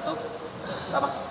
走，来吧。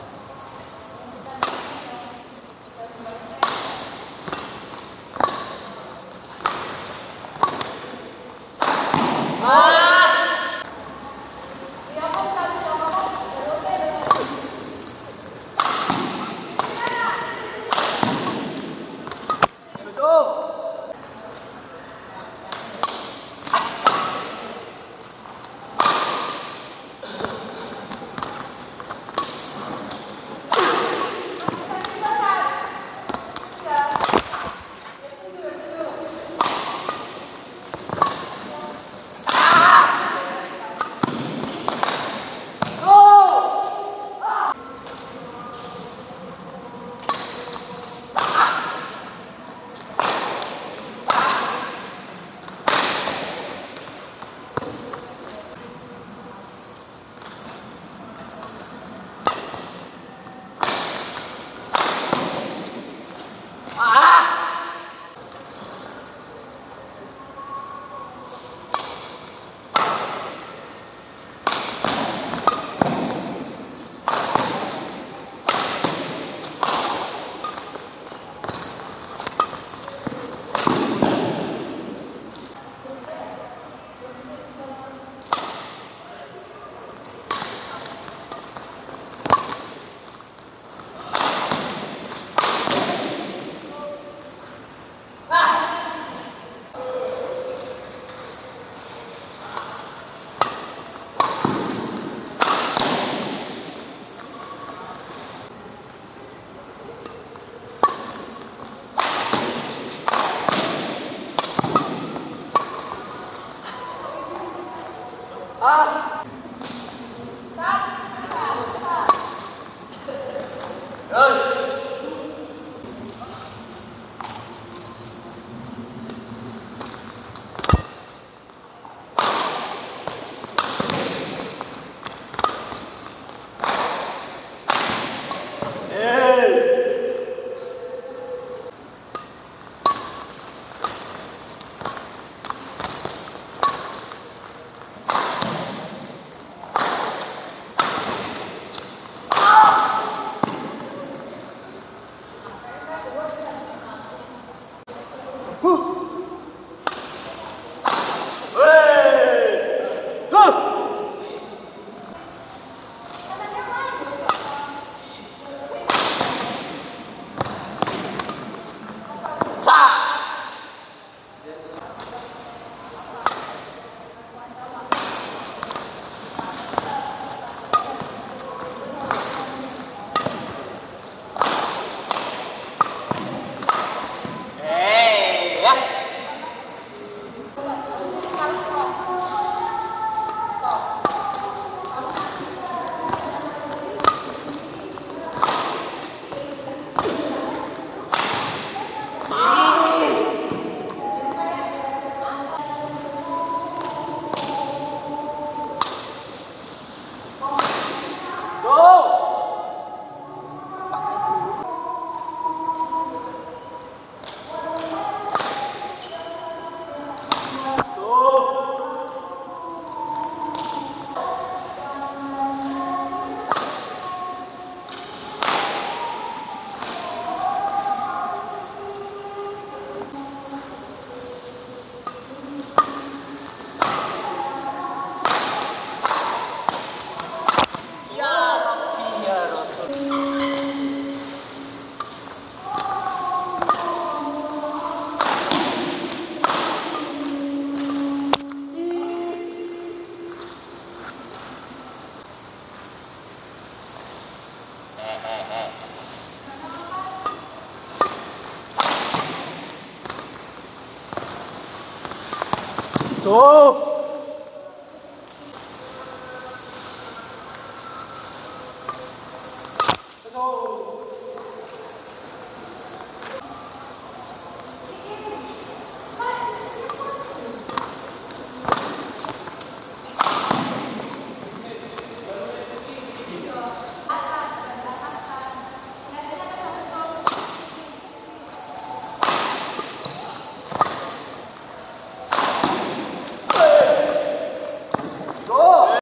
走。